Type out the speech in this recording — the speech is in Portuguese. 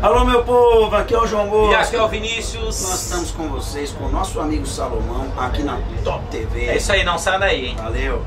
Alô, meu povo, aqui é o João Gomes. E aqui é o Vinícius. Nós estamos com vocês, com o nosso amigo Salomão, aqui na Top TV. É isso aí, não sai daí, hein? Valeu.